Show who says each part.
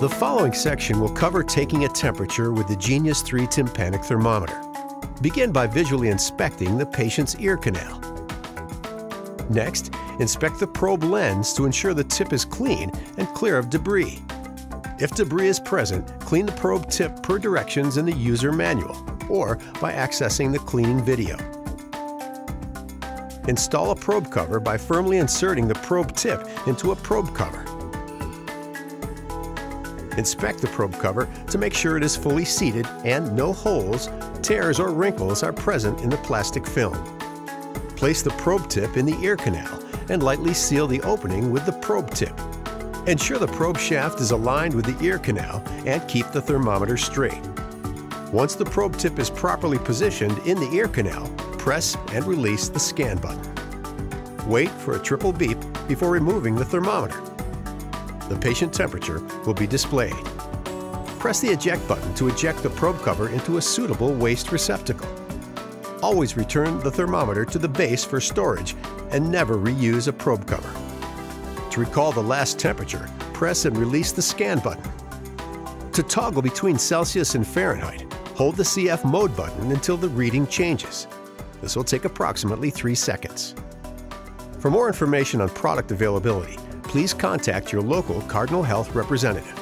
Speaker 1: The following section will cover taking a temperature with the Genius 3 tympanic thermometer. Begin by visually inspecting the patient's ear canal. Next, inspect the probe lens to ensure the tip is clean and clear of debris. If debris is present, clean the probe tip per directions in the user manual or by accessing the cleaning video. Install a probe cover by firmly inserting the probe tip into a probe cover. Inspect the probe cover to make sure it is fully seated and no holes, tears, or wrinkles are present in the plastic film. Place the probe tip in the ear canal and lightly seal the opening with the probe tip. Ensure the probe shaft is aligned with the ear canal and keep the thermometer straight. Once the probe tip is properly positioned in the ear canal, press and release the scan button. Wait for a triple beep before removing the thermometer the patient temperature will be displayed. Press the eject button to eject the probe cover into a suitable waste receptacle. Always return the thermometer to the base for storage and never reuse a probe cover. To recall the last temperature, press and release the scan button. To toggle between Celsius and Fahrenheit, hold the CF mode button until the reading changes. This will take approximately 3 seconds. For more information on product availability, please contact your local Cardinal Health representative.